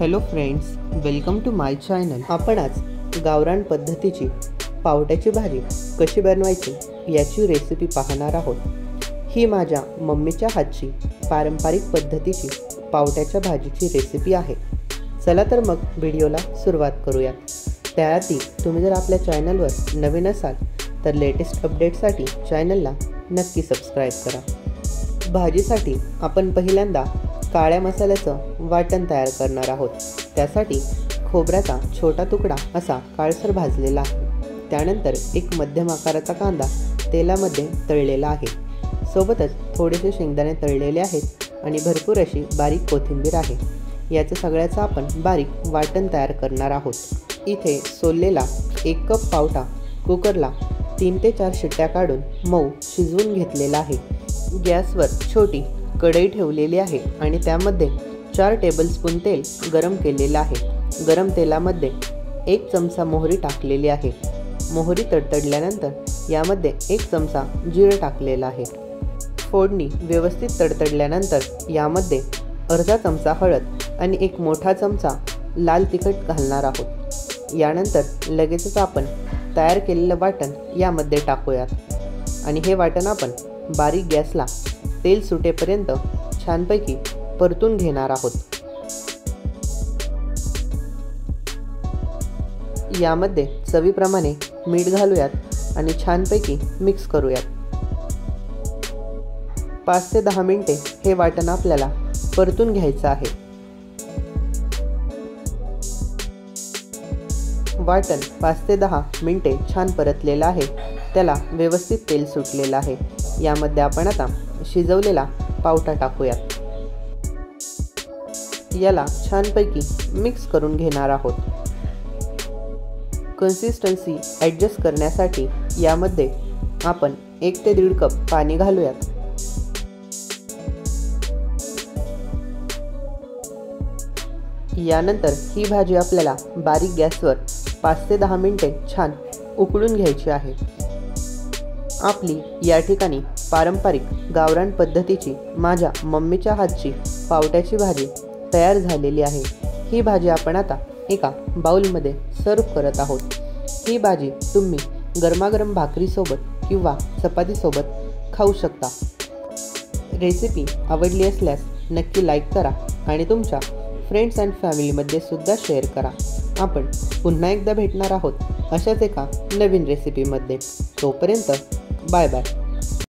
Hello friends welcome to my channel. आपण आज गावरान पद्धतीची पावट्याची भाजी कशी बनवायची याची रेसिपी पाहणार आहोत. ही माझ्या मम्मीच्या हातची पारंपरिक पद्धतीची पावट्याच्या भाजीची रेसिपी आहे. चला तर मग व्हिडिओला सुरुवात करूयात. त्याआधी तुम्ही जर आपल्या चॅनलवर नवीन असाल तर लेटेस्ट अपडेटसाठी चॅनलला नक्की सबस्क्राईब करा. भाजीसाठी आपण पहिल्यांदा काळ्या मसाल्याचं वाटण तयार करणार आहोत. त्यासाठी खोबऱ्याचा छोटा तुकडा असा काळसर भाजलेला आहे. त्यानंतर एक मध्यम आकाराचा कांदा तेलामध्ये तळलेला आहे. सोबतच थोडेसे शेंगदाणे तळलेले आहेत आणि भरपूर अशी बारीक कोथिंबीर आहे. याचं सगळ्याचं आपण बारीक वाटण तयार करणार आहोत. इथे सोललेला एक कप पावटा कुकरला तीन ते चार शिट्ट्या काढून मऊ शिजवून घेतलेला आहे. गॅसवर छोटी कढई ठेवलेली आहे आणि त्यामध्ये चार टेबलस्पून तेल गरम केलेलं आहे. गरम तेलामध्ये एक चमचा मोहरी टाकलेली आहे. मोहरी तडतडल्यानंतर यामध्ये एक चमचा जिरं टाकलेला आहे. फोडणी व्यवस्थित तडतडल्यानंतर यामध्ये अर्धा चमचा हळद आणि एक मोठा चमचा लाल तिखट घालणार आहोत. यानंतर लगेचच आपण तयार केलेलं वाटण यामध्ये टाकूयात. आणि हे वाटण आपण बारीक गॅसला तेल सुटेपर्यंत छानपैकी परतून घेणार आहोत. यामध्ये चवीप्रमाणे मीठ घालूयात आणि छानपैकी मिक्स करूयात. पाच ते दहा मिनटे हे वाटण आपल्याला परतून घ्यायचं आहे. वाटण पाच ते दहा मिनटे छान परतलेलं आहे. त्याला व्यवस्थित तेल सुटलेलं आहे. यामध्ये आपण आता शिजवलेला पावटा टाकूयात. याला छानपैकी मिक्स करून घेणार आहोत. कन्सिस्टन्सी ॲडजस्ट करण्यासाठी यामध्ये आपण एक ते दीड कप पाणी घालूयात. यानंतर ही भाजी आपल्याला बारीक गॅसवर पाच ते दहा मिनटे छान उकळून घ्यायची आहे. आपली या ठिकाणी पारंपरिक गावरान पद्धतीची माझ्या मम्मीच्या हातची पावट्याची भाजी तयार झालेली आहे. ही भाजी आपण आता एका बाऊलमध्ये सर्व करत आहोत. ही भाजी तुम्ही गरमागरम भाकरीसोबत किंवा चपातीसोबत खाऊ शकता. रेसिपी आवडली असल्यास नक्की लाईक करा आणि तुमच्या फ्रेंड्स अँड फॅमिलीमध्ये सुद्धा शेअर करा. आपण पुन्हा एकदा भेटणार आहोत. अशाच एका नवीन रेसिपीमध्ये तोपर्यंत बाय बाय